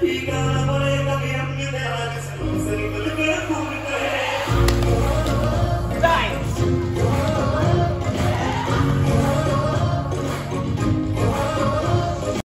y cada